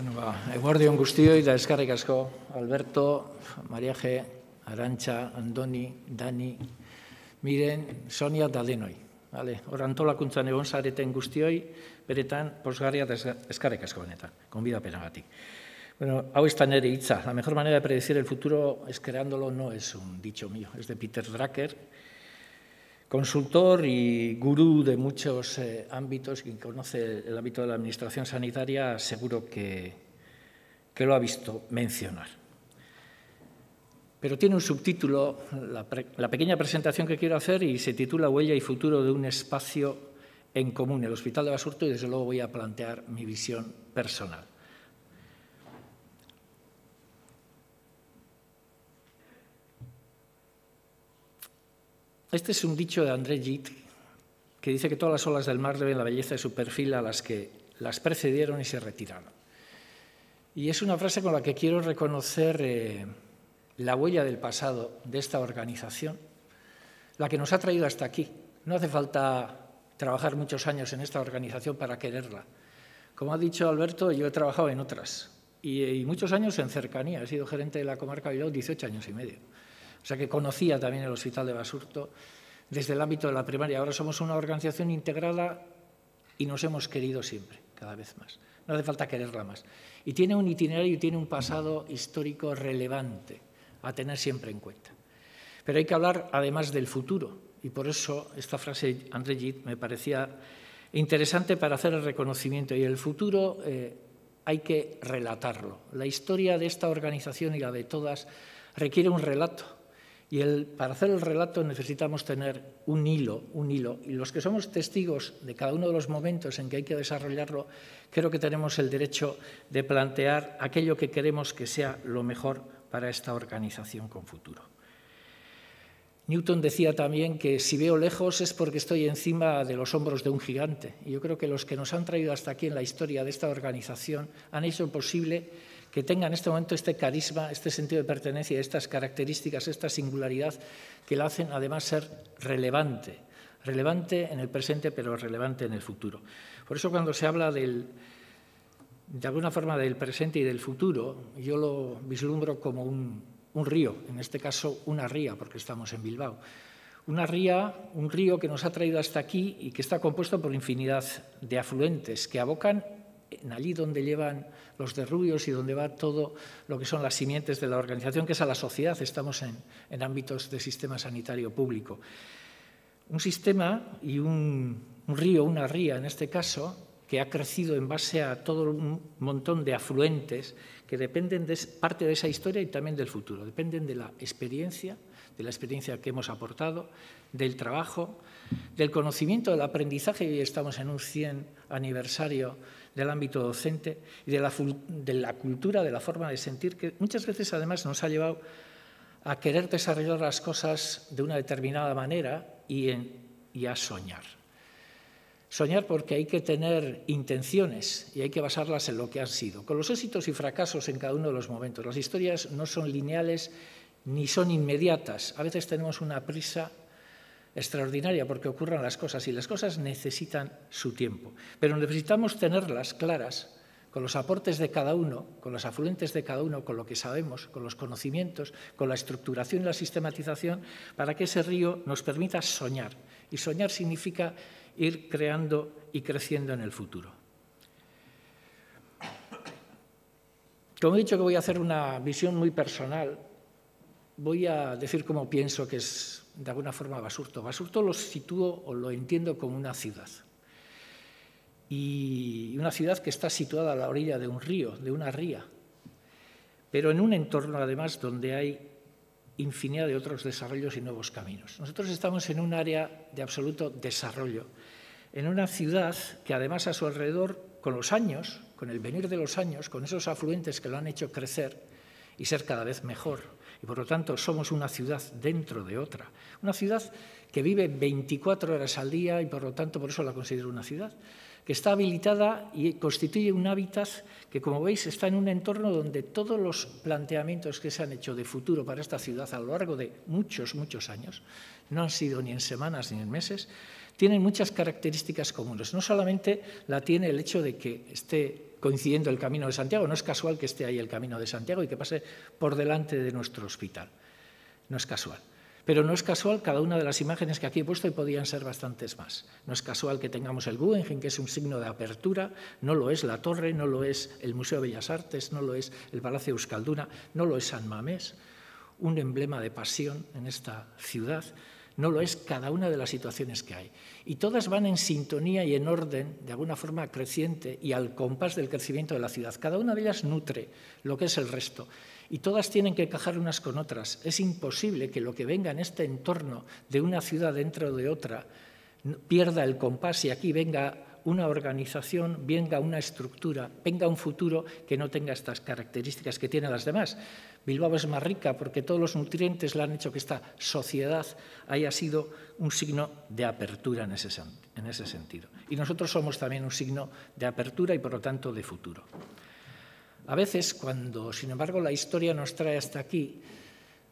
Bueno, ba, eguardion guztioi da eskarrik asko, Alberto, Maria G., Arantxa, Andoni, Dani, Miren, Sonia da denoi. Vale, hor antolakuntzan egon zareten guztioi, beretan, posgarria da eskarrik asko benetan, konbida penagatik. Bueno, hau ez nere hitza. La mejor manera de predecir el futuro es creándolo no es un dicho mío, es de Peter Drucker, consultor y gurú de muchos eh, ámbitos, quien conoce el ámbito de la administración sanitaria, seguro que, que lo ha visto mencionar. Pero tiene un subtítulo, la, la, pequeña presentación que quiero hacer, y se titula Huella y futuro de un espacio en común, el Hospital de Basurto, y desde luego voy a plantear mi visión personal. Este es un dicho de André Gide que dice que todas las olas del mar deben la belleza de su perfil a las que las precedieron y se retiraron. Y es una frase con la que quiero reconocer eh, la huella del pasado de esta organización, la que nos ha traído hasta aquí. No hace falta trabajar muchos años en esta organización para quererla. Como ha dicho Alberto, yo he trabajado en otras y, y muchos años en cercanía. He sido gerente de la comarca Bilbao 18 años y medio. O sea que conocía también el Hospital de Basurto desde el ámbito de la primaria. Ahora somos una organización integrada y nos hemos querido siempre, cada vez más. No hace falta quererla más. Y tiene un itinerario y tiene un pasado histórico relevante a tener siempre en cuenta. Pero hay que hablar además del futuro. Y por eso esta frase de André Gide me parecía interesante para hacer el reconocimiento. Y el futuro eh, hay que relatarlo. La historia de esta organización y la de todas requiere un relato y el, para hacer el relato necesitamos tener un hilo, un hilo. Y los que somos testigos de cada uno de los momentos en que hay que desarrollarlo, creo que tenemos el derecho de plantear aquello que queremos que sea lo mejor para esta organización con futuro. Newton decía también que si veo lejos es porque estoy encima de los hombros de un gigante. Y yo creo que los que nos han traído hasta aquí en la historia de esta organización han hecho posible que tenga en este momento este carisma, este sentido de pertenencia, estas características, esta singularidad que la hacen además ser relevante, relevante en el presente pero relevante en el futuro. Por eso cuando se habla de alguna forma del presente y del futuro, yo lo vislumbro como un, río, en este caso una ría, porque estamos en Bilbao. Una ría, un río que nos ha traído hasta aquí y que está compuesto por infinidad de afluentes que abocan allí donde llevan los derrubios y donde va todo lo que son las simientes de la organización, que es a la sociedad. Estamos en, en ámbitos de sistema sanitario público. Un sistema y un, un río, una ría en este caso, que ha crecido en base a todo un montón de afluentes que dependen de parte de esa historia y también del futuro. Dependen de la experiencia, de la experiencia que hemos aportado, del trabajo, del conocimiento, del aprendizaje. Y estamos en un 100 aniversario del ámbito docente y de la, de la cultura, de la forma de sentir, que muchas veces además nos ha llevado a querer desarrollar las cosas de una determinada manera y, y a soñar. Soñar porque hay que tener intenciones y hay que basarlas en lo que han sido, con los éxitos y fracasos en cada uno de los momentos. Las historias no son lineales ni son inmediatas. A veces tenemos una prisa extraordinaria porque ocurran las cosas y las cosas necesitan su tiempo. Pero necesitamos tenerlas claras con los aportes de cada uno, con los afluentes de cada uno, con lo que sabemos, con los conocimientos, con la estructuración y la sistematización, para que ese río nos permita soñar. Y soñar significa ir creando y creciendo en el futuro. Como he dicho que voy a hacer una visión muy personal, voy a decir cómo pienso que es de alguna forma Basurto. Basurto lo sitúo o lo entiendo como una ciudad. Y una ciudad que está situada a la orilla de un río, de una ría, pero en un entorno además donde hay infinidad de otros desarrollos y nuevos caminos. Nosotros estamos en un área de absoluto desarrollo, en una ciudad que además a su alrededor, con los años, con el venir de los años, con esos afluentes que lo han hecho crecer y ser cada vez mejor, y por lo tanto somos una ciudad dentro de otra. Una ciudad que vive 24 horas al día y por lo tanto por eso la considero una ciudad, que está habilitada y constituye un hábitat que, como veis, está en un entorno donde todos los planteamientos que se han hecho de futuro para esta ciudad a lo largo de muchos, muchos años, no han sido ni en semanas ni en meses, tienen muchas características comunes. No solamente la tiene el hecho de que esté coincidiendo el Camino de Santiago. No es casual que esté ahí el Camino de Santiago y que pase por delante de nuestro hospital. No es casual. Pero no es casual cada una de las imágenes que aquí he puesto y podían ser bastantes más. No es casual que tengamos el Guggenheim, que es un signo de apertura, no lo es la Torre, no lo es el Museo de Bellas Artes, no lo es el Palacio Euskalduna, no lo es San Mamés, un emblema de pasión en esta ciudad, no lo es cada una de las situaciones que hay. Y todas van en sintonía y en orden, de alguna forma creciente y al compás del crecimiento de la ciudad. Cada una de ellas nutre lo que es el resto y todas tienen que encajar unas con otras. Es imposible que lo que venga en este entorno de una ciudad dentro de otra pierda el compás y aquí venga una organización, venga una estructura, venga un futuro que no tenga estas características que tienen las demás. Bilbao es más rica porque todos los nutrientes le han hecho que esta sociedad haya sido un signo de apertura en ese, en ese sentido. Y nosotros somos también un signo de apertura y por lo tanto de futuro. A veces, cuando, sin embargo, la historia nos trae hasta aquí,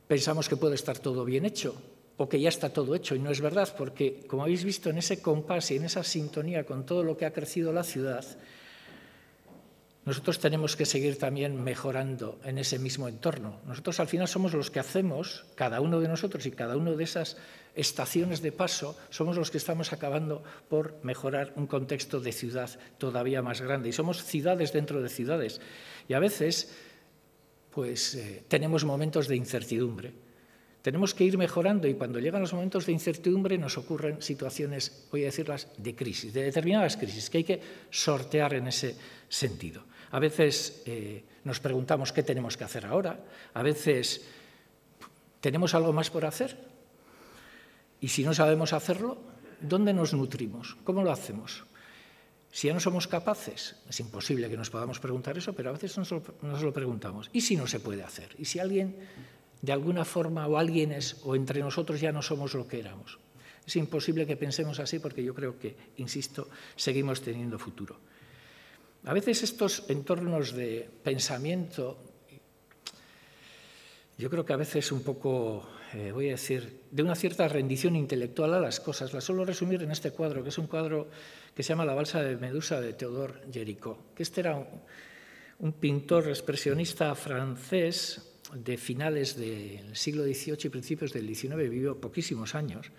pensamos que puede estar todo bien hecho o que ya está todo hecho. Y no es verdad, porque, como habéis visto, en ese compás y en esa sintonía con todo lo que ha crecido la ciudad, nosotros tenemos que seguir también mejorando en ese mismo entorno. Nosotros al final somos los que hacemos, cada uno de nosotros y cada uno de esas estaciones de paso, somos los que estamos acabando por mejorar un contexto de ciudad todavía más grande. Y somos ciudades dentro de ciudades. Y a veces, pues, eh, tenemos momentos de incertidumbre. Tenemos que ir mejorando y cuando llegan los momentos de incertidumbre nos ocurren situaciones, voy a decirlas, de crisis, de determinadas crisis, que hay que sortear en ese sentido. A veces eh, nos preguntamos qué tenemos que hacer ahora, a veces tenemos algo más por hacer y si no sabemos hacerlo, ¿dónde nos nutrimos? ¿Cómo lo hacemos? Si ya no somos capaces, es imposible que nos podamos preguntar eso, pero a veces nos lo, nos lo preguntamos. ¿Y si no se puede hacer? ¿Y si alguien, de alguna forma, o alguien es, o entre nosotros ya no somos lo que éramos? Es imposible que pensemos así porque yo creo que, insisto, seguimos teniendo futuro. A veces estos entornos de pensamiento, yo creo que a veces un poco, eh, voy a decir, de una cierta rendición intelectual a las cosas, las suelo resumir en este cuadro, que es un cuadro que se llama La balsa de Medusa de Theodore Géricault, que este era un, un pintor expresionista francés de finales del siglo XVIII y principios del XIX, vivió poquísimos años,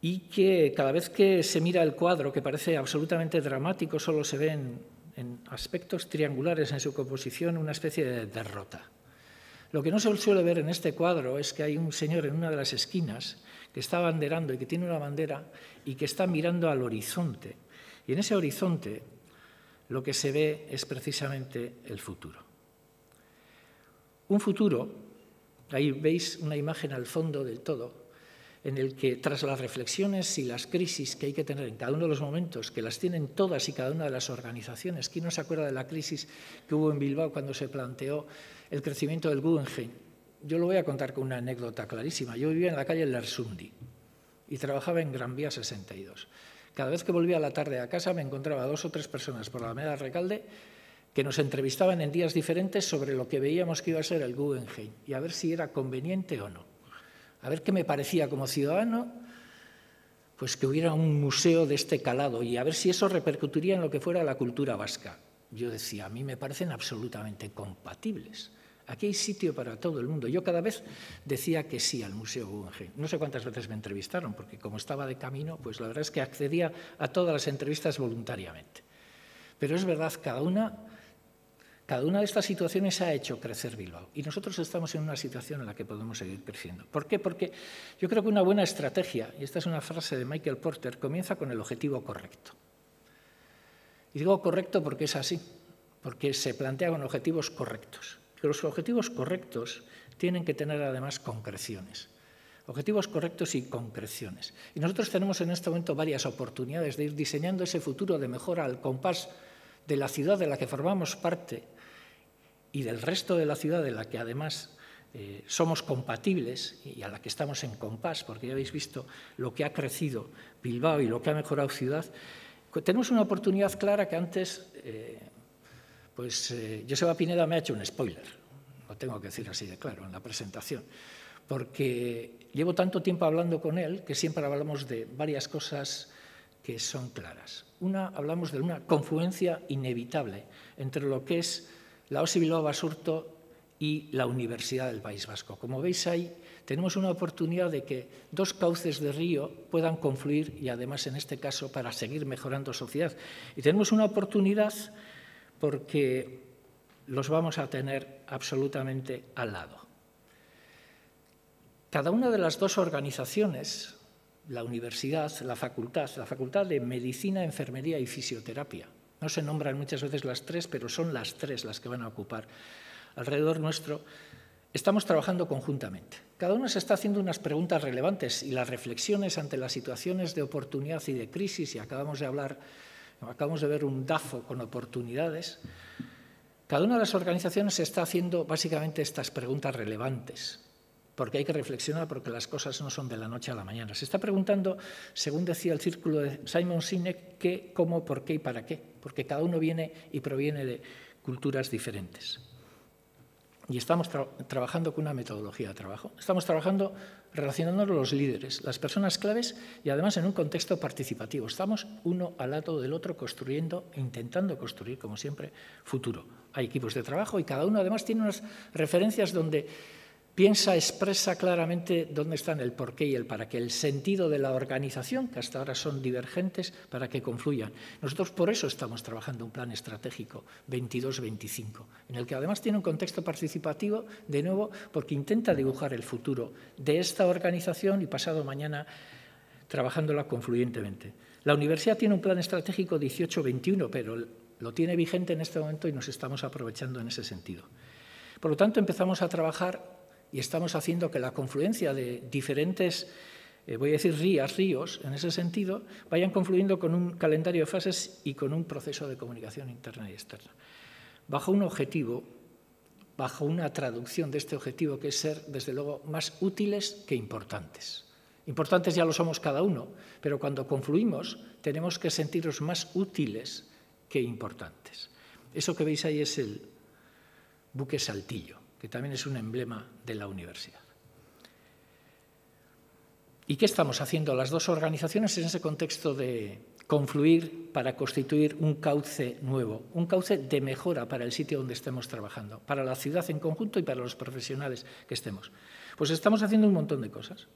y que cada vez que se mira el cuadro, que parece absolutamente dramático, solo se ven en aspectos triangulares en su composición una especie de derrota. Lo que no se suele ver en este cuadro es que hay un señor en una de las esquinas que está banderando y que tiene una bandera y que está mirando al horizonte. Y en ese horizonte lo que se ve es precisamente el futuro. Un futuro, ahí veis una imagen al fondo del todo, en el que tras las reflexiones y las crisis que hay que tener en cada uno de los momentos, que las tienen todas y cada una de las organizaciones, ¿quién no se acuerda de la crisis que hubo en Bilbao cuando se planteó el crecimiento del Guggenheim? Yo lo voy a contar con una anécdota clarísima. Yo vivía en la calle Lersundi y trabajaba en Gran Vía 62. Cada vez que volvía a la tarde a casa me encontraba dos o tres personas por la Alameda Recalde que nos entrevistaban en días diferentes sobre lo que veíamos que iba a ser el Guggenheim y a ver si era conveniente o no a ver qué me parecía como ciudadano, pues que hubiera un museo de este calado y a ver si eso repercutiría en lo que fuera la cultura vasca. Yo decía, a mí me parecen absolutamente compatibles. Aquí hay sitio para todo el mundo. Yo cada vez decía que sí al Museo Guggenheim. No sé cuántas veces me entrevistaron, porque como estaba de camino, pues la verdad es que accedía a todas las entrevistas voluntariamente. Pero es verdad, cada una cada una de estas situaciones ha hecho crecer Bilbao y nosotros estamos en una situación en la que podemos seguir creciendo. ¿Por qué? Porque yo creo que una buena estrategia, y esta es una frase de Michael Porter, comienza con el objetivo correcto. Y digo correcto porque es así, porque se plantea con objetivos correctos. Pero los objetivos correctos tienen que tener además concreciones. Objetivos correctos y concreciones. Y nosotros tenemos en este momento varias oportunidades de ir diseñando ese futuro de mejora al compás de la ciudad de la que formamos parte y del resto de la ciudad de la que además eh, somos compatibles y a la que estamos en compás, porque ya habéis visto lo que ha crecido Bilbao y lo que ha mejorado ciudad, tenemos una oportunidad clara que antes, eh, pues eh, Joseba Pineda me ha hecho un spoiler, lo tengo que decir así de claro en la presentación, porque llevo tanto tiempo hablando con él que siempre hablamos de varias cosas que son claras. Una, hablamos de una confluencia inevitable entre lo que es la OSI Bilbao Basurto y la Universidad del País Vasco. Como veis ahí, tenemos una oportunidad de que dos cauces de río puedan confluir y además en este caso para seguir mejorando sociedad. Y tenemos una oportunidad porque los vamos a tener absolutamente al lado. Cada una de las dos organizaciones, la universidad, la facultad, la facultad de medicina, enfermería y fisioterapia, no se nombran muchas veces las tres, pero son las tres las que van a ocupar alrededor nuestro, estamos trabajando conjuntamente. Cada uno se está haciendo unas preguntas relevantes y las reflexiones ante las situaciones de oportunidad y de crisis, y acabamos de hablar, acabamos de ver un DAFO con oportunidades, cada una de las organizaciones se está haciendo básicamente estas preguntas relevantes, porque hay que reflexionar porque las cosas no son de la noche a la mañana. Se está preguntando, según decía el círculo de Simon Sinek, qué, cómo, por qué y para qué, porque cada uno viene y proviene de culturas diferentes. Y estamos trabajando con una metodología de trabajo. Estamos trabajando relacionándonos los líderes, las personas claves y además en un contexto participativo. Estamos uno al lado del otro construyendo, intentando construir, como siempre, futuro. Hay equipos de trabajo y cada uno además tiene unas referencias donde piensa, expresa claramente dónde están el porqué y el para qué, el sentido de la organización, que hasta ahora son divergentes, para que confluyan. Nosotros por eso estamos trabajando un plan estratégico 22-25, en el que además tiene un contexto participativo, de nuevo, porque intenta dibujar el futuro de esta organización y pasado mañana trabajándola confluyentemente. La universidad tiene un plan estratégico 18-21, pero lo tiene vigente en este momento y nos estamos aprovechando en ese sentido. Por lo tanto, empezamos a trabajar y estamos haciendo que la confluencia de diferentes, eh, voy a decir rías, ríos, en ese sentido, vayan confluyendo con un calendario de fases y con un proceso de comunicación interna y externa. Bajo un objetivo, bajo una traducción de este objetivo que es ser, desde luego, más útiles que importantes. Importantes ya lo somos cada uno, pero cuando confluimos tenemos que sentirnos más útiles que importantes. Eso que veis ahí es el buque saltillo que también es un emblema de la universidad. ¿Y qué estamos haciendo las dos organizaciones en ese contexto de confluir para constituir un cauce nuevo, un cauce de mejora para el sitio donde estemos trabajando, para la ciudad en conjunto y para los profesionales que estemos? Pues estamos haciendo un montón de cosas.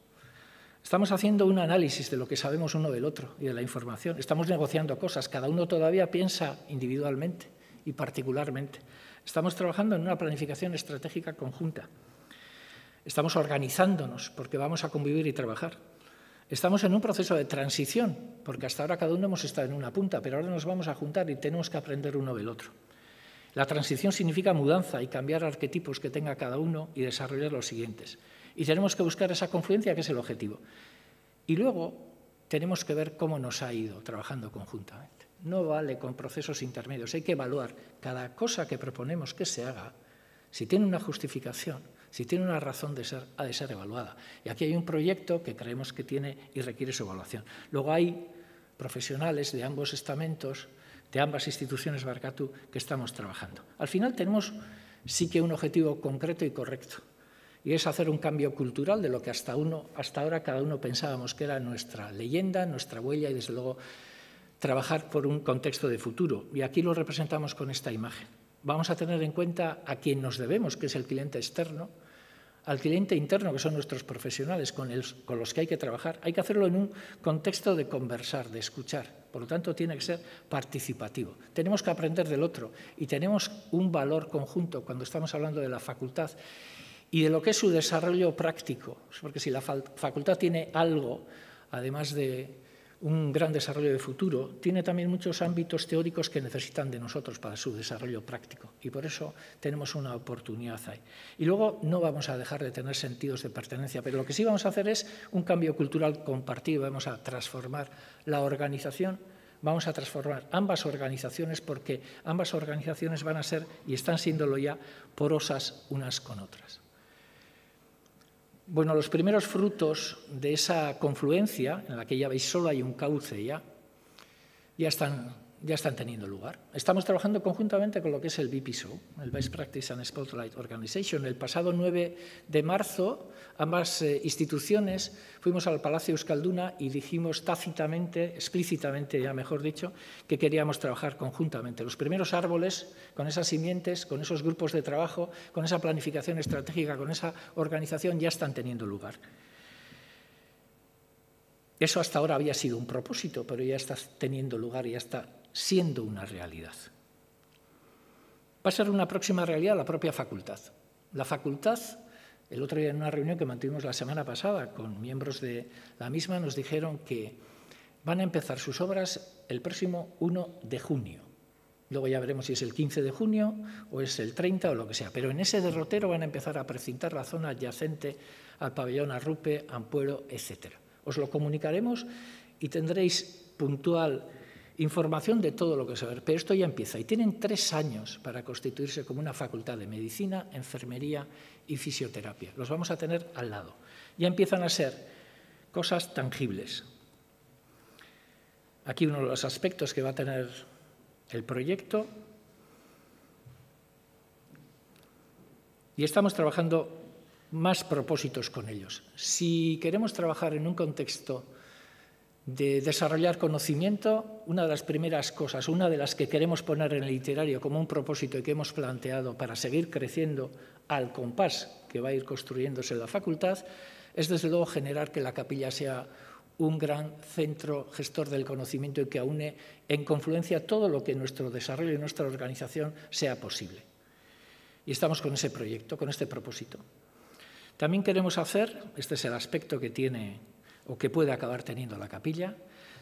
Estamos haciendo un análisis de lo que sabemos uno del otro y de la información. Estamos negociando cosas. Cada uno todavía piensa individualmente y particularmente. Estamos trabajando en una planificación estratégica conjunta. Estamos organizándonos porque vamos a convivir y trabajar. Estamos en un proceso de transición, porque hasta ahora cada uno hemos estado en una punta, pero ahora nos vamos a juntar y tenemos que aprender uno del otro. La transición significa mudanza y cambiar arquetipos que tenga cada uno y desarrollar los siguientes. Y tenemos que buscar esa confluencia que es el objetivo. Y luego tenemos que ver cómo nos ha ido trabajando conjuntamente no vale con procesos intermedios. Hay que evaluar cada cosa que proponemos que se haga, si tiene una justificación, si tiene una razón de ser, ha de ser evaluada. Y aquí hay un proyecto que creemos que tiene y requiere su evaluación. Luego hay profesionales de ambos estamentos, de ambas instituciones Barcatu, que estamos trabajando. Al final tenemos sí que un objetivo concreto y correcto, y es hacer un cambio cultural de lo que hasta, uno, hasta ahora cada uno pensábamos que era nuestra leyenda, nuestra huella y desde luego trabajar por un contexto de futuro. Y aquí lo representamos con esta imagen. Vamos a tener en cuenta a quien nos debemos, que es el cliente externo, al cliente interno, que son nuestros profesionales con, los que hay que trabajar. Hay que hacerlo en un contexto de conversar, de escuchar. Por lo tanto, tiene que ser participativo. Tenemos que aprender del otro y tenemos un valor conjunto cuando estamos hablando de la facultad y de lo que es su desarrollo práctico. Porque si la facultad tiene algo, además de un gran desarrollo de futuro, tiene también muchos ámbitos teóricos que necesitan de nosotros para su desarrollo práctico. Y por eso tenemos una oportunidad ahí. Y luego no vamos a dejar de tener sentidos de pertenencia, pero lo que sí vamos a hacer es un cambio cultural compartido. Vamos a transformar la organización, vamos a transformar ambas organizaciones porque ambas organizaciones van a ser, y están siéndolo ya, porosas unas con otras. Bueno, los primeros frutos de esa confluencia, en la que ya veis solo hay un cauce ya, ya están ya están teniendo lugar. Estamos trabajando conjuntamente con lo que es el BPSO, el Best Practice and Spotlight Organization. El pasado 9 de marzo, ambas eh, instituciones fuimos al Palacio Euskalduna y dijimos tácitamente, explícitamente, ya mejor dicho, que queríamos trabajar conjuntamente. Los primeros árboles, con esas simientes, con esos grupos de trabajo, con esa planificación estratégica, con esa organización, ya están teniendo lugar. Eso hasta ahora había sido un propósito, pero ya está teniendo lugar, ya está siendo una realidad. Va a ser una próxima realidad la propia facultad. La facultad, el otro día en una reunión que mantuvimos la semana pasada con miembros de la misma, nos dijeron que van a empezar sus obras el próximo 1 de junio. Luego ya veremos si es el 15 de junio o es el 30 o lo que sea. Pero en ese derrotero van a empezar a precintar la zona adyacente al pabellón Arrupe, Ampuero, etc. Os lo comunicaremos y tendréis puntual información de todo lo que se ver. Pero esto ya empieza y tienen tres años para constituirse como una facultad de medicina, enfermería y fisioterapia. Los vamos a tener al lado. Ya empiezan a ser cosas tangibles. Aquí uno de los aspectos que va a tener el proyecto. Y estamos trabajando más propósitos con ellos. Si queremos trabajar en un contexto de desarrollar conocimiento, una de las primeras cosas, una de las que queremos poner en el literario como un propósito y que hemos planteado para seguir creciendo al compás que va a ir construyéndose en la facultad, es desde luego generar que la capilla sea un gran centro gestor del conocimiento y que aúne en confluencia todo lo que nuestro desarrollo y nuestra organización sea posible. Y estamos con ese proyecto, con este propósito. También queremos hacer, este es el aspecto que tiene o que puede acabar teniendo la capilla.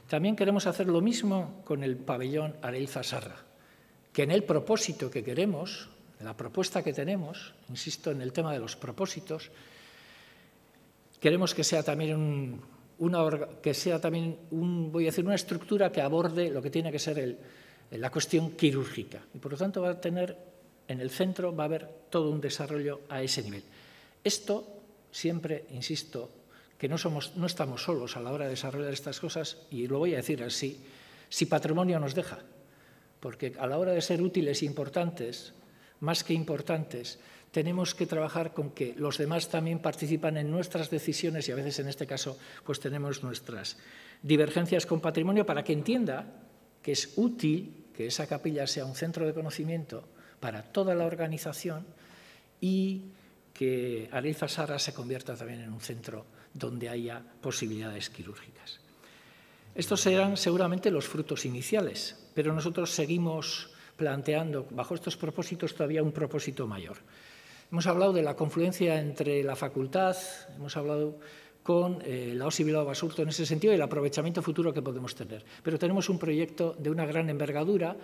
También queremos hacer lo mismo con el pabellón Areiza Sarra, que en el propósito que queremos, en la propuesta que tenemos, insisto en el tema de los propósitos, queremos que sea también una que sea también un, voy a decir, una estructura que aborde lo que tiene que ser la cuestión quirúrgica. Y por lo tanto va a tener en el centro va a haber todo un desarrollo a ese nivel. Esto siempre, insisto, que no, somos, no estamos solos a la hora de desarrollar estas cosas, y lo voy a decir así, si patrimonio nos deja, porque a la hora de ser útiles e importantes, más que importantes, tenemos que trabajar con que los demás también participan en nuestras decisiones y a veces en este caso pues tenemos nuestras divergencias con patrimonio para que entienda que es útil que esa capilla sea un centro de conocimiento para toda la organización y que Ariza Sara se convierta también en un centro donde haya posibilidades quirúrgicas. Estos serán seguramente los frutos iniciales, pero nosotros seguimos planteando bajo estos propósitos todavía un propósito mayor. Hemos hablado de la confluencia entre la facultad, hemos hablado con eh, la OSI Bilbao Basurto en ese sentido y el aprovechamiento futuro que podemos tener. Pero tenemos un proyecto de una gran envergadura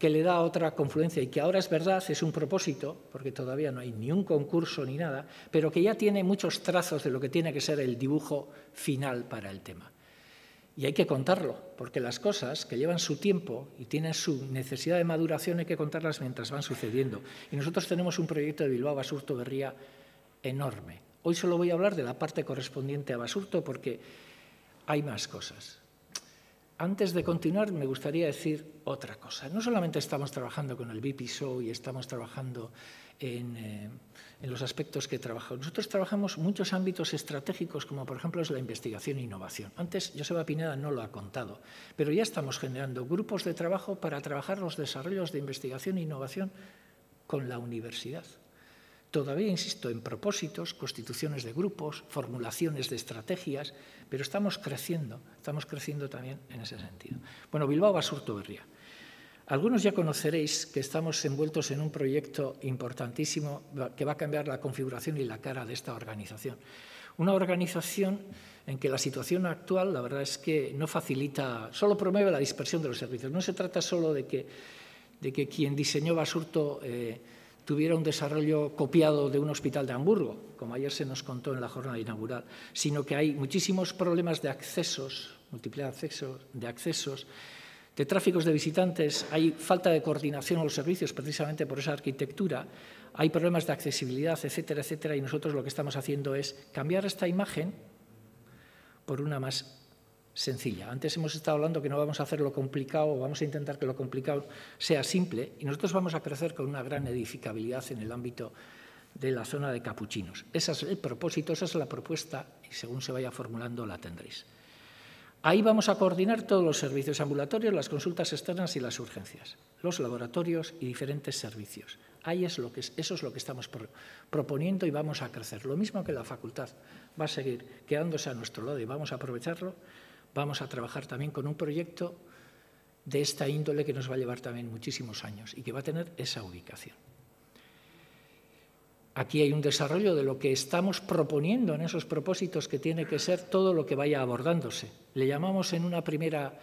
que le da otra confluencia y que ahora es verdad, es un propósito, porque todavía no hay ni un concurso ni nada, pero que ya tiene muchos trazos de lo que tiene que ser el dibujo final para el tema. Y hay que contarlo, porque las cosas que llevan su tiempo y tienen su necesidad de maduración hay que contarlas mientras van sucediendo. Y nosotros tenemos un proyecto de Bilbao Basurto Berría enorme. Hoy solo voy a hablar de la parte correspondiente a Basurto porque hay más cosas. Antes de continuar, me gustaría decir otra cosa. No solamente estamos trabajando con el BPSO y estamos trabajando en, eh, los aspectos que trabajado. Nosotros trabajamos muchos ámbitos estratégicos, como por ejemplo es la investigación e innovación. Antes Joseba Pineda no lo ha contado, pero ya estamos generando grupos de trabajo para trabajar los desarrollos de investigación e innovación con la universidad. Todavía insisto en propósitos, constituciones de grupos, formulaciones de estrategias, pero estamos creciendo, estamos creciendo también en ese sentido. Bueno, Bilbao Basurto Berría. Algunos ya conoceréis que estamos envueltos en un proyecto importantísimo que va a cambiar la configuración y la cara de esta organización. Una organización en que la situación actual, la verdad es que no facilita, solo promueve la dispersión de los servicios. No se trata solo de que, de que quien diseñó Basurto eh, tuviera un desarrollo copiado de un hospital de Hamburgo, como ayer se nos contó en la jornada inaugural, sino que hay muchísimos problemas de accesos, multiplicidad de accesos, de tráficos de visitantes, hay falta de coordinación en los servicios precisamente por esa arquitectura, hay problemas de accesibilidad, etcétera, etcétera, y nosotros lo que estamos haciendo es cambiar esta imagen por una más sencilla. Antes hemos estado hablando que no vamos a hacer lo complicado, vamos a intentar que lo complicado sea simple y nosotros vamos a crecer con una gran edificabilidad en el ámbito de la zona de capuchinos. Ese es el propósito, esa es la propuesta y según se vaya formulando la tendréis. Ahí vamos a coordinar todos los servicios ambulatorios, las consultas externas y las urgencias, los laboratorios y diferentes servicios. Ahí es lo que eso es lo que estamos proponiendo y vamos a crecer. Lo mismo que la facultad va a seguir quedándose a nuestro lado y vamos a aprovecharlo, vamos a trabajar también con un proyecto de esta índole que nos va a llevar también muchísimos años y que va a tener esa ubicación. Aquí hay un desarrollo de lo que estamos proponiendo en esos propósitos que tiene que ser todo lo que vaya abordándose. Le llamamos en una primera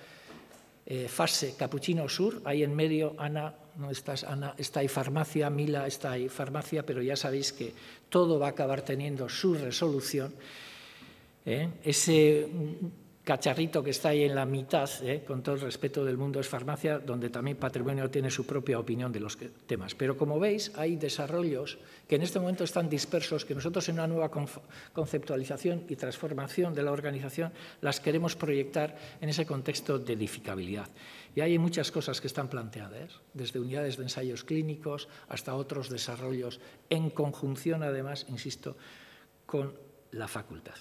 eh, fase Capuchino Sur, ahí en medio, Ana, no estás, Ana, está ahí farmacia, Mila está ahí farmacia, pero ya sabéis que todo va a acabar teniendo su resolución. ¿eh? Ese cacharrito que está ahí en la mitad, ¿eh? con todo el respeto del mundo, es farmacia, donde también patrimonio tiene su propia opinión de los temas. Pero como veis, hay desarrollos que en este momento están dispersos, que nosotros en una nueva conceptualización y transformación de la organización las queremos proyectar en ese contexto de edificabilidad. Y hay muchas cosas que están planteadas, desde unidades de ensayos clínicos hasta otros desarrollos, en conjunción, además, insisto, con la facultad.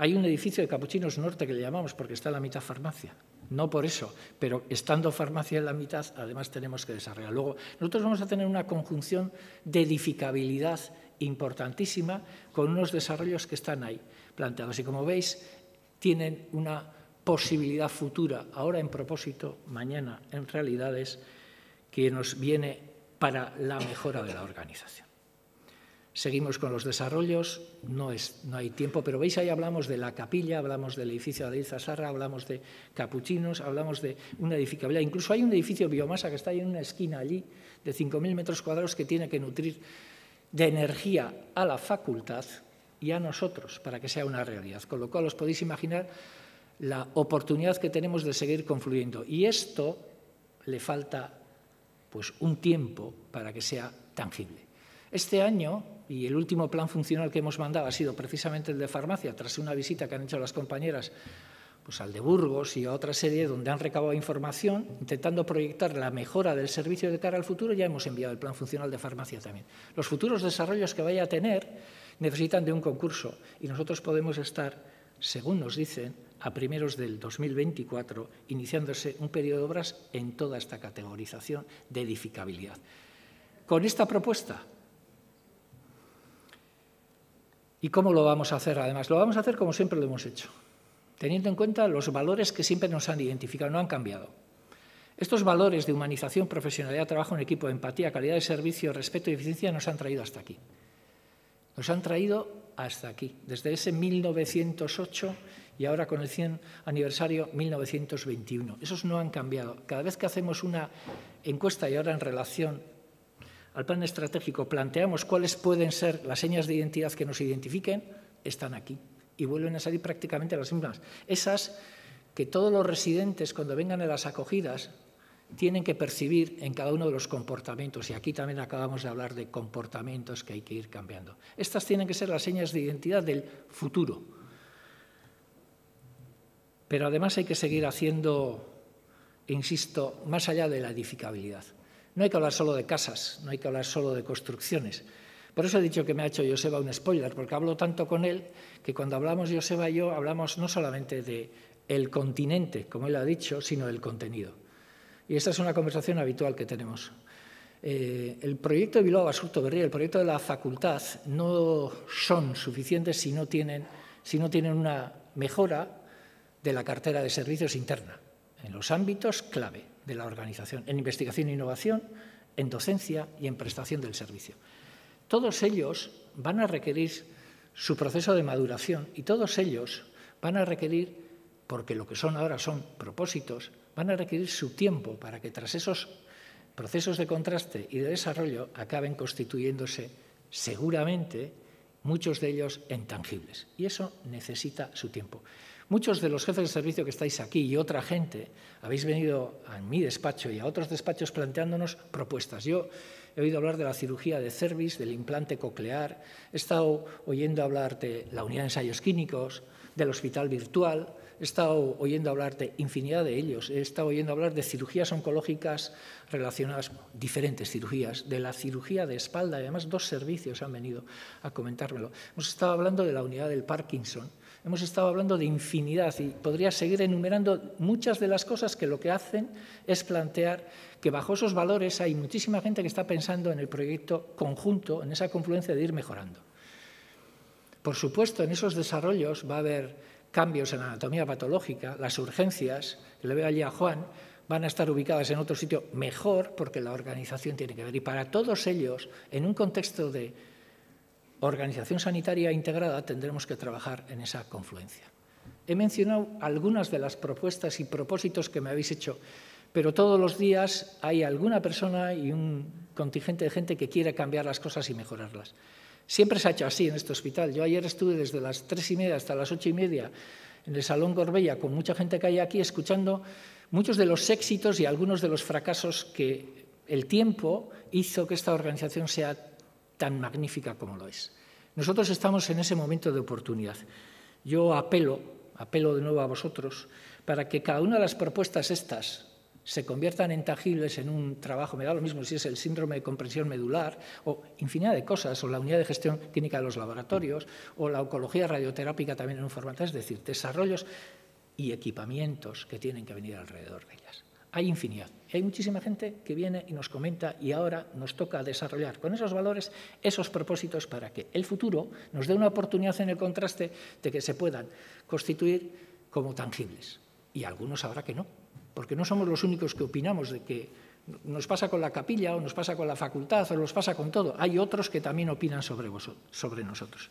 Hay un edificio de Capuchinos Norte que le llamamos porque está en la mitad farmacia. No por eso, pero estando farmacia en la mitad, además tenemos que desarrollar. Luego, nosotros vamos a tener una conjunción de edificabilidad importantísima con unos desarrollos que están ahí planteados. Y como veis, tienen una posibilidad futura, ahora en propósito, mañana en realidades, que nos viene para la mejora de la organización. Seguimos con los desarrollos, no, es, no hay tiempo, pero veis ahí hablamos de la capilla, hablamos del edificio de Adeliza Sarra, hablamos de capuchinos, hablamos de una edificabilidad. Incluso hay un edificio biomasa que está ahí en una esquina allí, de 5.000 metros cuadrados, que tiene que nutrir de energía a la facultad y a nosotros para que sea una realidad. Con lo cual os podéis imaginar la oportunidad que tenemos de seguir confluyendo. Y esto le falta pues, un tiempo para que sea tangible. Este año, y el último plan funcional que hemos mandado ha sido precisamente el de farmacia, tras una visita que han hecho las compañeras pues al de Burgos y a otra serie donde han recabado información, intentando proyectar la mejora del servicio de cara al futuro, ya hemos enviado el plan funcional de farmacia también. Los futuros desarrollos que vaya a tener necesitan de un concurso y nosotros podemos estar, según nos dicen, a primeros del 2024, iniciándose un periodo de obras en toda esta categorización de edificabilidad. Con esta propuesta ¿Y cómo lo vamos a hacer además? Lo vamos a hacer como siempre lo hemos hecho, teniendo en cuenta los valores que siempre nos han identificado, no han cambiado. Estos valores de humanización, profesionalidad, trabajo en equipo, empatía, calidad de servicio, respeto y eficiencia nos han traído hasta aquí. Nos han traído hasta aquí, desde ese 1908 y ahora con el 100 aniversario 1921. Esos no han cambiado. Cada vez que hacemos una encuesta y ahora en relación al plan estratégico planteamos cuáles pueden ser las señas de identidad que nos identifiquen, están aquí y vuelven a salir prácticamente las mismas. Esas que todos los residentes cuando vengan a las acogidas tienen que percibir en cada uno de los comportamientos, y aquí también acabamos de hablar de comportamientos que hay que ir cambiando. Estas tienen que ser las señas de identidad del futuro. Pero además hay que seguir haciendo, insisto, más allá de la edificabilidad. No hay que hablar solo de casas, no hay que hablar solo de construcciones. Por eso he dicho que me ha hecho Joseba un spoiler, porque hablo tanto con él que cuando hablamos Joseba y yo hablamos no solamente de el continente, como él ha dicho, sino del contenido. Y esta es una conversación habitual que tenemos. Eh, el proyecto de Bilbao Basurto Berría, el proyecto de la facultad, no son suficientes si no tienen, si no tienen una mejora de la cartera de servicios interna, en los ámbitos clave de la organización, en investigación e innovación, en docencia y en prestación del servicio. Todos ellos van a requerir su proceso de maduración y todos ellos van a requerir, porque lo que son ahora son propósitos, van a requerir su tiempo para que tras esos procesos de contraste y de desarrollo acaben constituyéndose seguramente muchos de ellos en tangibles. Y eso necesita su tiempo. Muchos de los jefes de servicio que estáis aquí y otra gente habéis venido a mi despacho y a otros despachos planteándonos propuestas. Yo he oído hablar de la cirugía de cervix, del implante coclear, he estado oyendo hablar de la unidad de ensayos clínicos, del hospital virtual, he estado oyendo hablar de infinidad de ellos, he estado oyendo hablar de cirugías oncológicas relacionadas, diferentes cirugías, de la cirugía de espalda, y además dos servicios han venido a comentármelo. Hemos estado hablando de la unidad del Parkinson, hemos estado hablando de infinidad y podría seguir enumerando muchas de las cosas que lo que hacen es plantear que bajo esos valores hay muchísima gente que está pensando en el proyecto conjunto, en esa confluencia de ir mejorando. Por supuesto, en esos desarrollos va a haber cambios en la anatomía patológica, las urgencias, le veo allí a Juan, van a estar ubicadas en otro sitio mejor porque la organización tiene que ver. Y para todos ellos, en un contexto de organización sanitaria integrada, tendremos que trabajar en esa confluencia. He mencionado algunas de las propuestas y propósitos que me habéis hecho pero todos los días hay alguna persona y un contingente de gente que quiere cambiar las cosas y mejorarlas. Siempre se ha hecho así en este hospital. Yo ayer estuve desde las tres y media hasta las ocho y media en el Salón Gorbella con mucha gente que hay aquí escuchando muchos de los éxitos y algunos de los fracasos que el tiempo hizo que esta organización sea tan magnífica como lo es. Nosotros estamos en ese momento de oportunidad. Yo apelo, apelo de nuevo a vosotros, para que cada una de las propuestas estas se conviertan en tangibles en un trabajo, me da lo mismo si es el síndrome de comprensión medular o infinidad de cosas, o la unidad de gestión clínica de los laboratorios, o la oncología radioterápica también en un formato, es decir, desarrollos y equipamientos que tienen que venir alrededor de ellas. Hay infinidad. Y hay muchísima gente que viene y nos comenta y ahora nos toca desarrollar con esos valores esos propósitos para que el futuro nos dé una oportunidad en el contraste de que se puedan constituir como tangibles. Y algunos habrá que no, porque no somos los únicos que opinamos de que nos pasa con la capilla o nos pasa con la facultad o nos pasa con todo. Hay otros que también opinan sobre, sobre nosotros.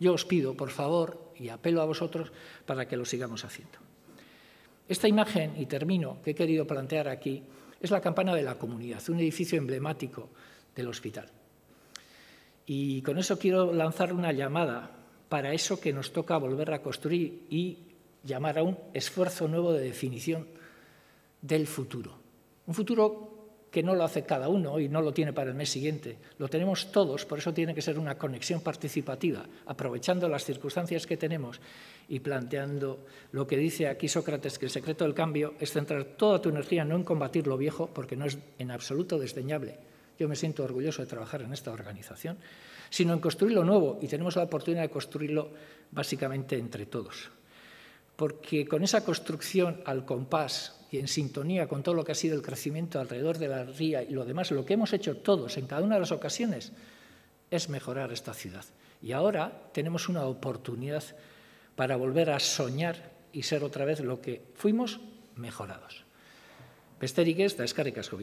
Yo os pido, por favor, y apelo a vosotros para que lo sigamos haciendo. Esta imagen, y termino, que he querido plantear aquí, es la campana de la comunidad, un edificio emblemático del hospital. Y con eso quiero lanzar una llamada para eso que nos toca volver a construir y llamar a un esfuerzo nuevo de definición del futuro. Un futuro que no lo hace cada uno y no lo tiene para el mes siguiente, lo tenemos todos, por eso tiene que ser una conexión participativa, aprovechando las circunstancias que tenemos y planteando lo que dice aquí Sócrates, que el secreto del cambio es centrar toda tu energía no en combatir lo viejo, porque no es en absoluto desdeñable. Yo me siento orgulloso de trabajar en esta organización, sino en construir lo nuevo y tenemos la oportunidad de construirlo básicamente entre todos. Porque con esa construcción al compás y en sintonía con todo lo que ha sido el crecimiento alrededor de la ría y lo demás, lo que hemos hecho todos en cada una de las ocasiones es mejorar esta ciudad. Y ahora tenemos una oportunidad para volver a soñar y ser otra vez lo que fuimos mejorados. Besterik ez, da eskarrik asko